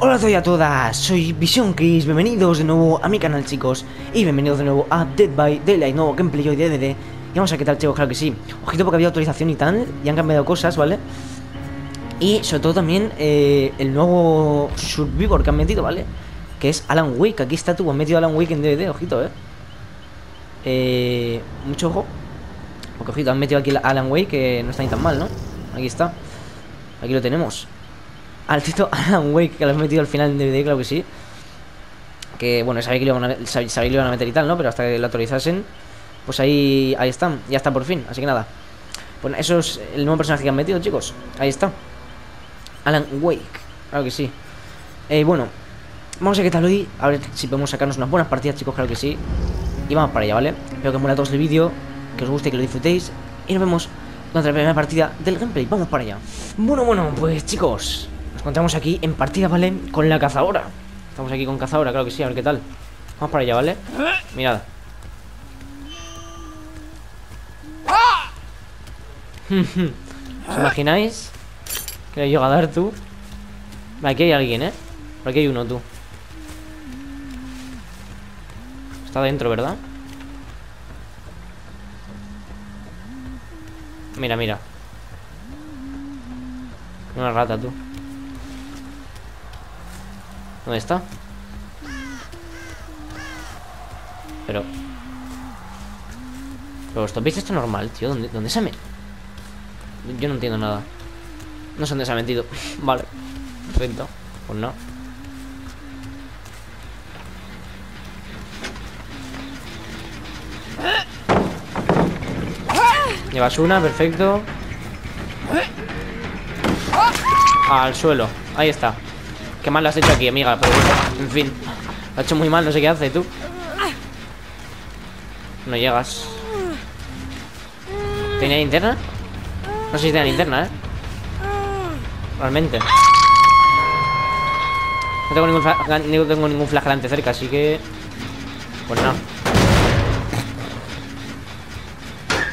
Hola a todos y a todas, soy Vision Chris, bienvenidos de nuevo a mi canal chicos. Y bienvenidos de nuevo a Dead by Daylight, nuevo gameplay hoy de DD Y vamos a ver qué tal chicos, claro que sí. Ojito porque había actualización y tal, y han cambiado cosas, ¿vale? Y sobre todo también eh, el nuevo Survivor que han metido, ¿vale? Que es Alan Wake, aquí está tú, han metido Alan Wake en DD, ojito, ¿eh? Eh, mucho ojo. Porque ojito, han metido aquí Alan Wake que no está ni tan mal, ¿no? Aquí está. Aquí lo tenemos al Tito Alan Wake que lo has metido al final en DVD, claro que sí. Que bueno, sabéis que, lo iban a, sabéis que lo iban a meter y tal, ¿no? Pero hasta que lo actualizasen, pues ahí, ahí están, ya está por fin. Así que nada. Bueno, eso es el nuevo personaje que han metido, chicos. Ahí está. Alan Wake, claro que sí. Eh, bueno, vamos a qué tal hoy. A ver si podemos sacarnos unas buenas partidas, chicos, claro que sí. Y vamos para allá, ¿vale? Espero que mola todos el vídeo, que os guste, que lo disfrutéis. Y nos vemos durante la primera partida del gameplay. Vamos para allá. Bueno, bueno, pues chicos, nos encontramos aquí en partida, ¿vale? Con la cazadora Estamos aquí con cazadora, claro que sí, a ver qué tal Vamos para allá, ¿vale? Mirad ¿Os imagináis? Que le llega a dar tú Aquí hay alguien, ¿eh? Por aquí hay uno, tú Está dentro, ¿verdad? Mira, mira Una rata, tú ¿Dónde está? Pero... Pero esto veis esto normal, tío. ¿Dónde, ¿Dónde se ha metido? Yo no entiendo nada. No sé dónde se ha metido. Vale. Perfecto. Pues no. Llevas una, perfecto. Al suelo. Ahí está Qué mal lo has hecho aquí, amiga Pero en fin. Lo ha hecho muy mal, no sé qué hace, tú. No llegas. ¿Tenía linterna? No sé si tenía linterna, ¿eh? Realmente. No tengo ningún, no tengo ningún flagelante cerca, así que... Pues no.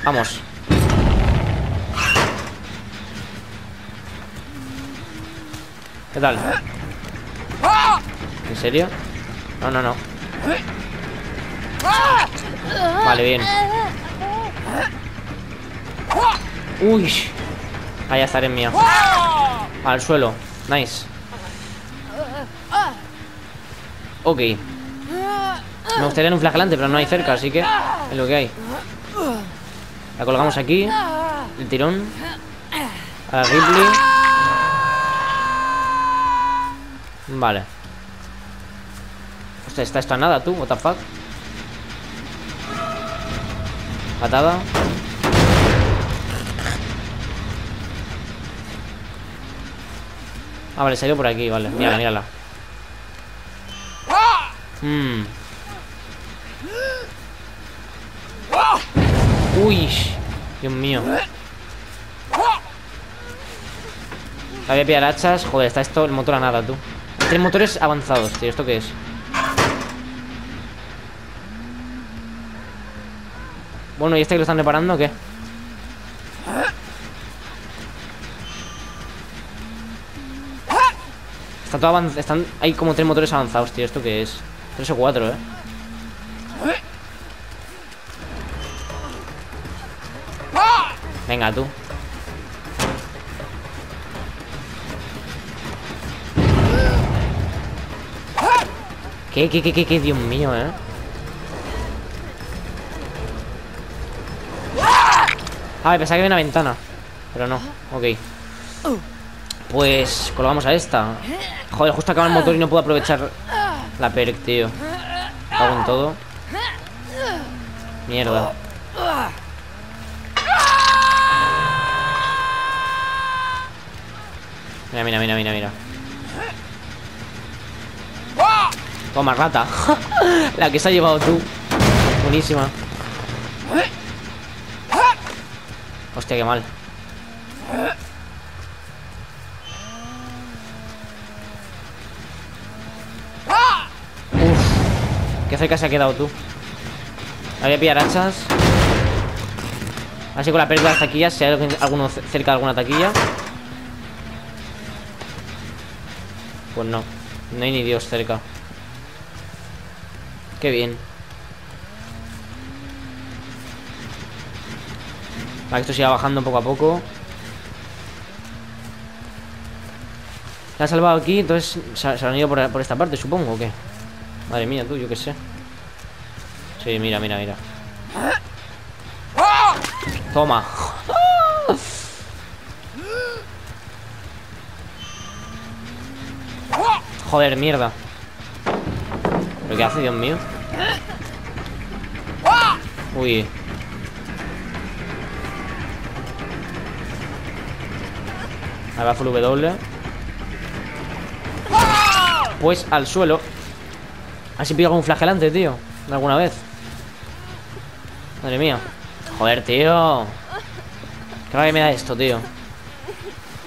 Vamos. ¿Qué tal? ¿En serio? No, no, no. Vale, bien. Uy. Ahí ya estaré mío. Al suelo, nice. Ok. Me gustaría un flagelante, pero no hay cerca Así que es lo que hay. La colgamos aquí. El tirón. A Ripley. Vale Hostia, está esta nada, tú, what the fuck. Atada Ah, vale, salió por aquí, vale. Mírala, mírala. Mmm Uy Dios mío. La voy a pillar hachas. Joder, está esto, el motor a nada, tú. Tres motores avanzados, tío, ¿esto qué es? Bueno, ¿y este que lo están reparando o qué? Está todo avanzado Están... Hay como tres motores avanzados, tío ¿Esto qué es? Tres o cuatro, ¿eh? Venga, tú ¿Qué, qué, qué, qué, qué? Dios mío, ¿eh? Ah, pensaba que había una ventana. Pero no, ok. Pues colgamos a esta. Joder, justo acaba el motor y no puedo aprovechar La perk, tío. Hago en todo. Mierda. Mira, mira, mira, mira, mira. Toma, rata. La que se ha llevado tú. Buenísima Hostia, qué mal. Uf. Qué cerca se ha quedado tú. Voy a pillar hachas. Así con la pérdida de las taquillas Si hay alguno cerca de alguna taquilla. Pues no No hay ni Dios cerca. Qué bien. Para esto siga bajando poco a poco. La ha salvado aquí, entonces se, se han ido por, por, esta parte, supongo, ¿o qué? Madre mía, tú, yo qué sé. Sí, mira, mira, mira. Toma. Joder, mierda. ¿Pero qué hace, Dios mío? Uy. Va full W. Pues al suelo. Así pillo con un flagelante, tío. ¿Alguna vez? Madre mía. Joder, tío. ¿Qué que me da esto, tío?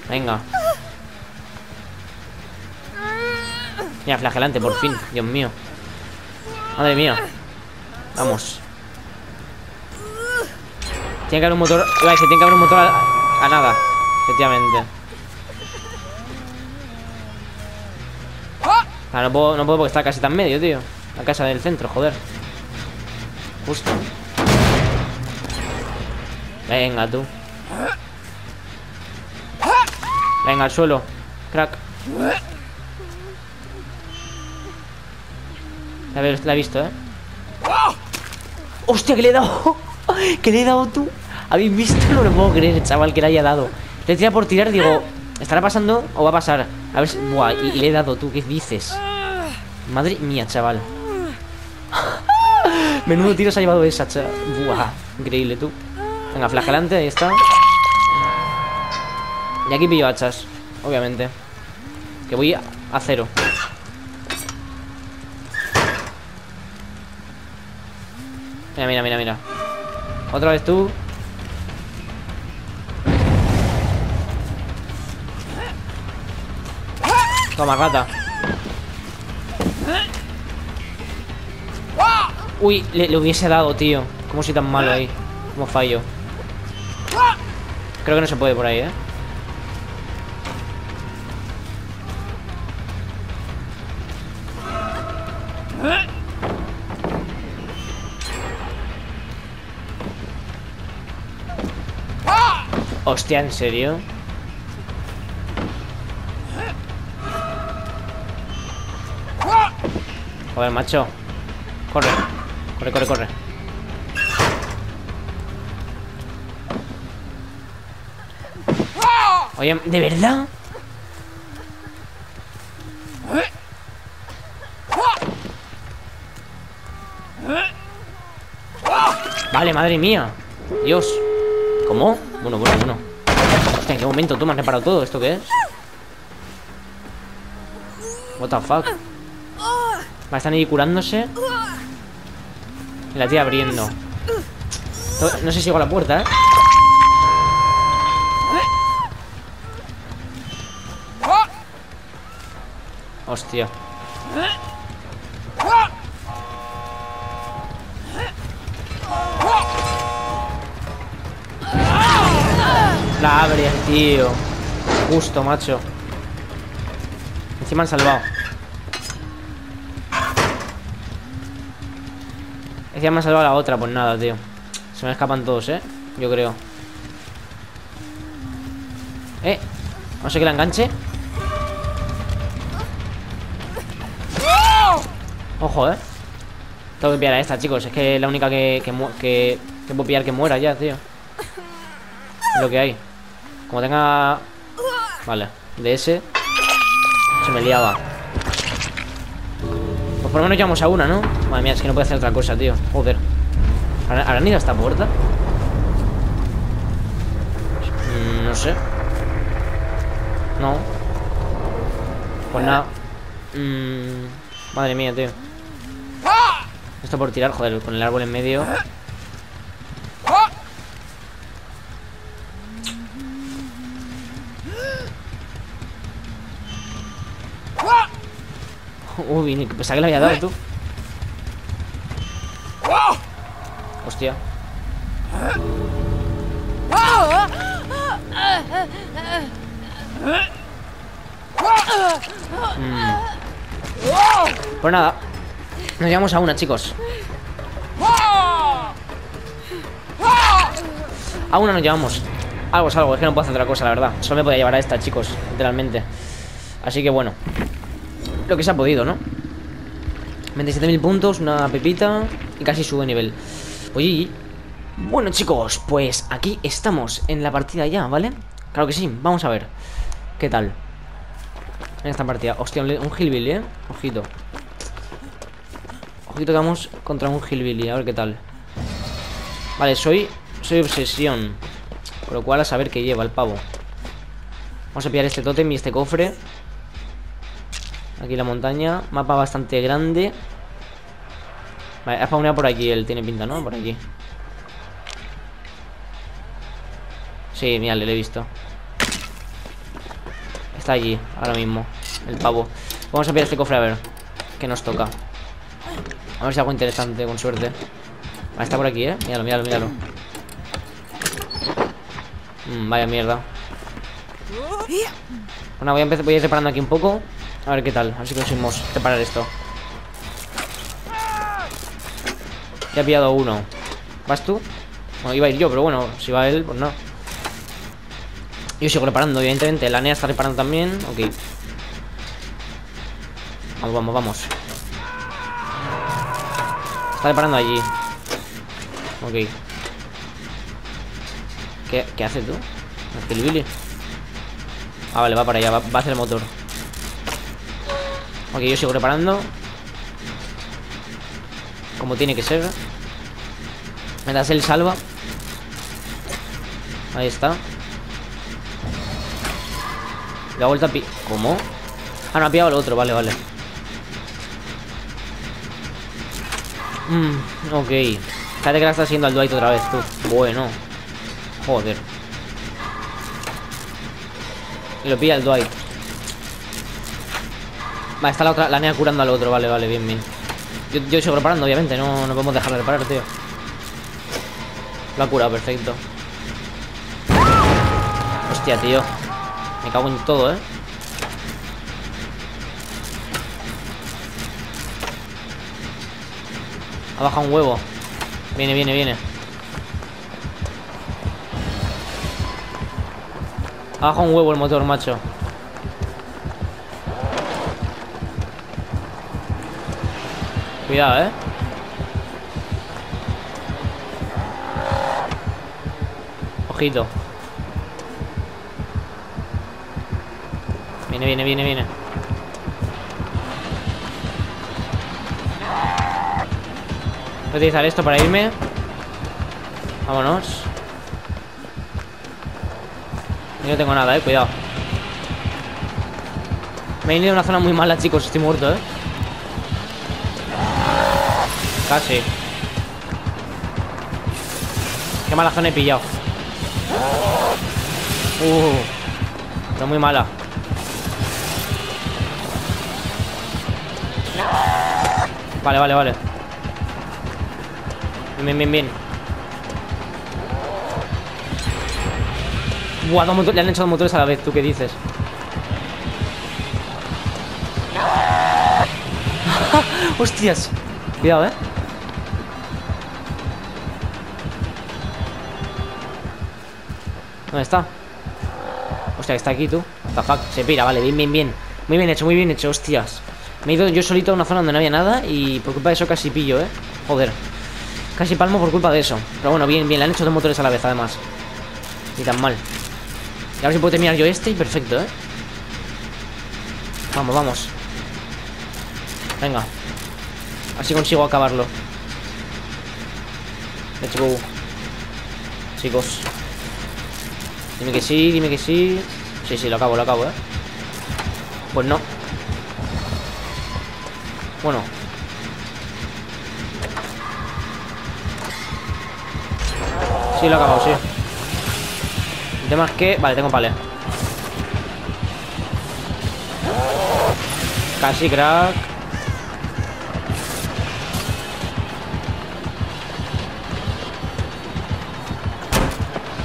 Venga. Mira, flagelante, por fin. Dios mío. Madre mía. Vamos. Tiene que haber un motor. Tiene que haber un motor a nada. Efectivamente. No puedo, no puedo porque está casi tan medio, tío. La casa del centro, joder. Justo. Venga, tú. Venga, al suelo. Crack. La, la he visto, ¿eh? ¡Hostia, que le he dado! ¡Que le he dado tú! ¿Habéis visto? No lo puedo creer, chaval, que le haya dado. Le tira por tirar, digo, ¿estará pasando o va a pasar? A ver si... Buah, y, le he dado tú, ¿qué dices? Madre mía, chaval. Menudo tiro se ha llevado esa, chaval. Buah, increíble, tú. Venga, flagelante, ahí está. Y aquí pillo hachas, obviamente. Que voy a cero. Mira, mira, mira, mira. Otra vez tú. Toma, rata. Uy, le, hubiese dado, tío. ¿Cómo soy tan malo ahí? ¿Cómo fallo? Creo que no se puede por ahí, ¿eh? Hostia, ¿en serio? Joder, macho Corre Corre, corre, corre Oye, ¿de verdad? Vale, madre mía Dios ¿Cómo? Bueno, bueno, bueno Hostia, ¿en qué momento tú me has reparado todo? ¿Esto qué es? What the fuck Va, están ahí curándose. Y la tía abriendo. No sé si llego la puerta, ¿eh? Hostia. La abres, tío. Justo, macho. Encima han salvado Encima me han salvado la otra, pues nada, tío. Se me escapan todos, ¿eh? Yo creo. Eh No sé que la enganche. Ojo, ¿eh? Tengo que pillar a esta, chicos. Es que es la única que, que, que, que puedo pillar que muera ya, tío. Lo que hay. Como tenga... Vale, de ese. Se me liaba. Pues por lo menos llevamos a una, ¿no? Madre mía, es que no puede hacer otra cosa, tío. Joder. ¿Habrán ido a esta puerta? Mm, no sé. No. Pues nada. Mm, Madre mía, tío. Esto por tirar, joder, con el árbol en medio. Uy, pensaba que le había dado tú Hostia mm. Pues nada Nos llevamos a una, chicos. A una nos llevamos. Algo es algo, es que no puedo hacer otra cosa, la verdad. Solo me podía llevar a esta, chicos, literalmente. Así que bueno Lo que se ha podido, ¿no? 27.000 puntos, una pepita Y casi sube nivel Oye, bueno chicos, pues aquí estamos en la partida ya, ¿vale? Claro que sí, vamos a ver ¿Qué tal? En esta partida Hostia, un, hillbilly, ¿eh? Ojito Ojito que vamos contra un hillbilly A ver qué tal Vale, soy Soy obsesión Por lo cual a saber qué lleva el pavo Vamos a pillar este tótem y este cofre Aquí la montaña Mapa bastante grande Vale, ha spawneado por aquí Él tiene pinta, ¿no? Por aquí. Sí, mira, le he visto. Está allí, ahora mismo El pavo. Vamos a pillar este cofre a ver ¿Qué nos toca? A ver si algo interesante, con suerte. Vale, está por aquí, ¿eh? Míralo, míralo, míralo. Mm, Vaya mierda. Bueno, voy a, empezar, voy a ir reparando aquí un poco A ver qué tal, a ver si conseguimos reparar esto Ya pillado uno. ¿Vas tú? Bueno, iba a ir yo, pero bueno, si va él, pues no. Yo sigo reparando, evidentemente. La NEA está reparando también, ok. Vamos, vamos, vamos. Está reparando allí. Ok. ¿Qué, qué hace tú? ¿El? Ah, vale, va para allá, va, va hacia el motor. Ok, yo sigo reparando. Como tiene que ser Me das el salva. Ahí está. Le ha vuelto a pi... ¿Cómo? Ah, no, ha pillado el otro, vale, vale. Mmm, ok. Fíjate que la está haciendo al Dwight otra vez, tú. Bueno. Joder. Lo pilla el Dwight. Vale, está la otra, la nea curando al otro Vale, vale, bien, bien. Yo, yo sigo reparando, obviamente, no, no podemos dejar de reparar, tío Lo ha curado, perfecto. Hostia, tío. Me cago en todo, eh Ha bajado un huevo. Viene, viene, viene. Ha bajado un huevo el motor, macho. Cuidado, eh Viene, viene, viene, viene. Voy a utilizar esto para irme. Vámonos. Yo no tengo nada, eh, cuidado. Me he ido a una zona muy mala, chicos Estoy muerto, eh. Casi. Qué mala zona he pillado Uh Pero muy mala Vale, vale, vale Bien, bien, bien Buah, dos motores, le han echado motores a la vez, ¿tú qué dices? ¡Hostias! Cuidado, ¿eh? ¿Dónde está? Hostia, está aquí, tú. What? Se pira, vale, bien, bien, bien. Muy bien hecho, muy bien hecho, hostias. Me he ido yo solito a una zona donde no había nada Y por culpa de eso casi pillo, ¿eh? Joder. Casi palmo por culpa de eso. Pero bueno, bien, bien, le han hecho dos motores a la vez, además. Ni tan mal. Y ahora sí puedo terminar yo este y perfecto, ¿eh? Vamos, vamos. Venga. Así consigo acabarlo. Let's go. Chicos. Dime que sí, dime que sí Sí, sí, lo acabo, lo acabo, ¿eh? Pues no. Bueno. Sí, lo acabado, sí. El tema es que... Vale, tengo pale Casi, crack.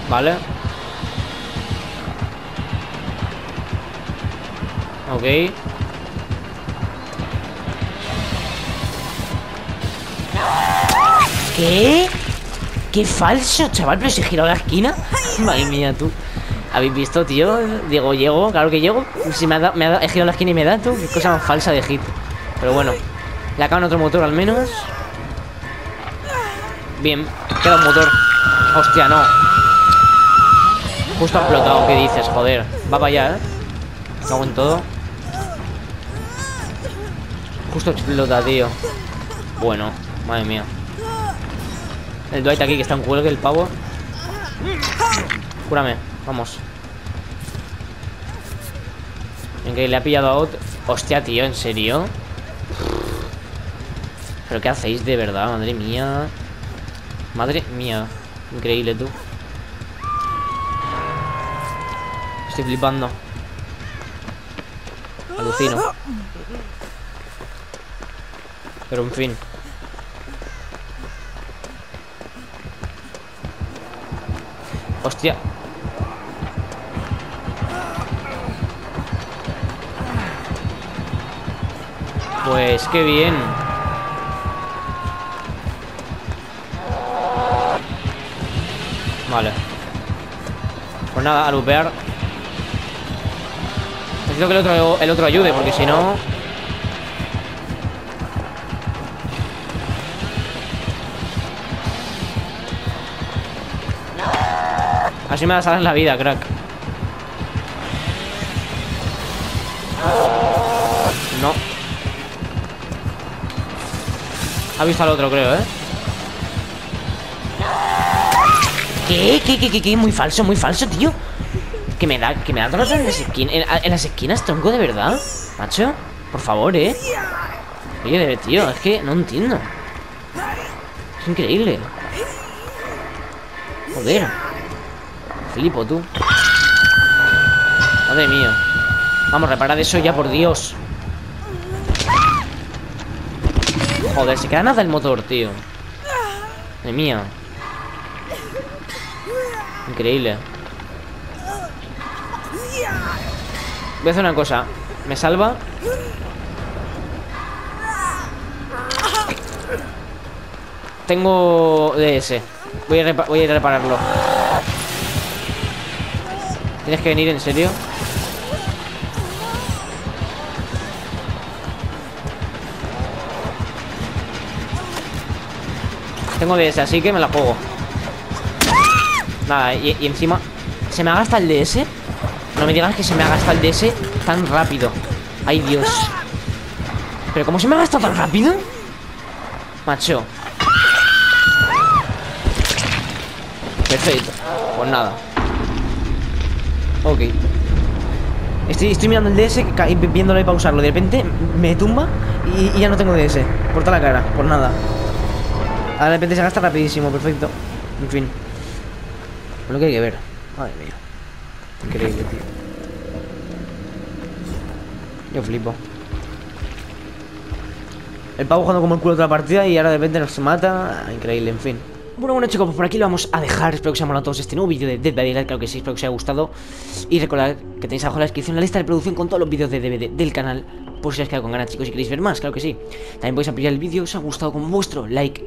Vale Ok. ¿Qué? ¡Qué falso, chaval! ¿Pero se giró la esquina? Madre mía, tú. ¿Habéis visto, tío? Digo, llego, claro que llego. Si me ha, me ha he girado la esquina y me da, tú. Qué cosa más falsa de hit. Pero bueno. Le acaban otro motor al menos. Bien, queda un motor. Hostia, no. Justo ha explotado, ¿qué dices? Joder. Va para allá, ¿eh? Cago en todo. Justo explota, tío Bueno, madre mía. El Dwight aquí que está en cuelgue, el pavo. Cúrame, vamos. En le ha pillado a otro Hostia, tío, ¿en serio? ¿Pero qué hacéis de verdad? Madre mía. Madre mía. Increíble, tú. Estoy flipando. Alucino Pero en fin. Hostia. Pues qué bien. Vale. Pues nada, a lupear. Necesito que el otro, el otro ayude Porque si no Así me vas a dar la vida, crack No Ha visto al otro, creo, ¿eh? ¿Qué? ¿Qué? ¿Qué? ¿Qué? Muy falso, muy falso, tío Que me da, que me da en las, esquinas, en, las esquinas, tronco, de verdad Macho, por favor, ¿eh? Oye, tío, es que no entiendo Es increíble Joder Flipo, tú. Madre mía. Vamos, reparar eso ya, por Dios. Joder, se queda nada el motor, tío. Madre mía. Increíble. Voy a hacer una cosa. Me salva Tengo DS Voy voy a repararlo Tienes que venir, ¿en serio? Tengo DS, así que me la juego Nada, y, encima ¿Se me ha gastado el DS? No me digas que se me ha gastado el DS tan rápido Ay, Dios ¿Pero cómo se me ha gastado tan rápido? Macho Perfecto Pues nada Ok. Estoy, mirando el DS Viéndolo y pausarlo De repente me tumba y, y ya no tengo DS. Por toda la cara Por nada. Ahora de repente se gasta rapidísimo, perfecto. En fin. Lo que hay que ver. Madre mía. Increíble, tío. Yo flipo. El pavo jugando como el culo otra partida Y ahora de repente nos mata. Increíble, en fin bueno, bueno chicos, pues por aquí lo vamos a dejar. Espero que os haya molado todos este nuevo vídeo de Dead by Daylight. Claro que sí, espero que os haya gustado. Y recordad que tenéis abajo en la descripción la lista de producción Con todos los vídeos de DVD del canal Por si os quedado con ganas chicos y queréis ver más, claro que sí. También podéis apoyar el vídeo, si os ha gustado con vuestro like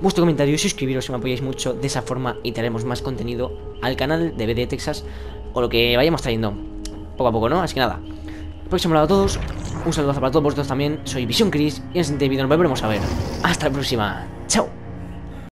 vuestro comentario y suscribiros si me apoyáis mucho. De esa forma y traeremos más contenido al canal de BD Texas o lo que vayamos trayendo poco a poco, ¿no? Así que nada, próximo lado a todos, un saludo para todos vosotros también, soy Vision Chris y en el siguiente vídeo nos volveremos a ver. Hasta la próxima, chao.